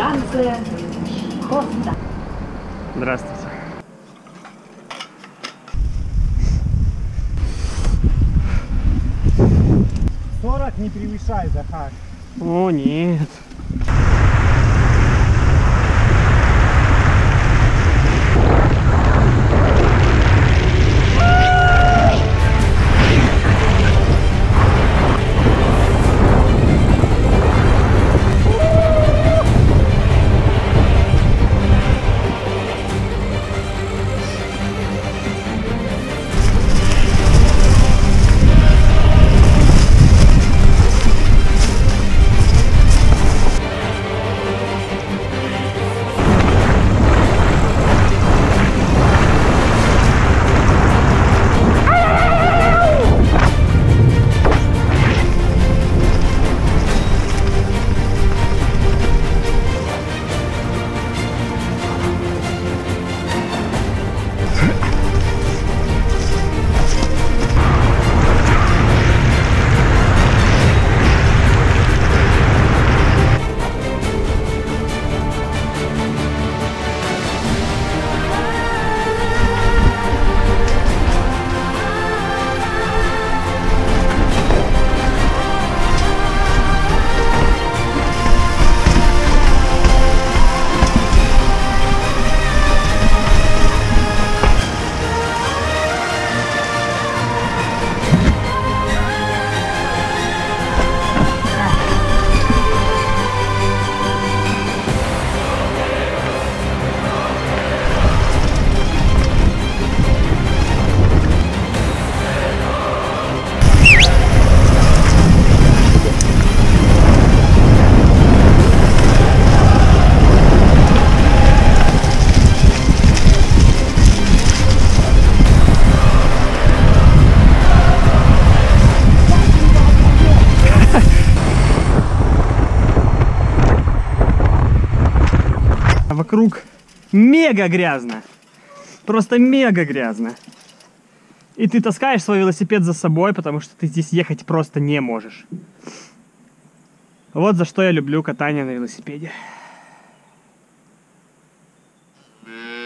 улице Коста. Здравствуйте. Сорок не превышай, Захар. О, нет. Вокруг мега грязно. Просто мега грязно. И ты таскаешь свой велосипед за собой, потому что ты здесь ехать просто не можешь. Вот за что я люблю катание на велосипеде. Yeah.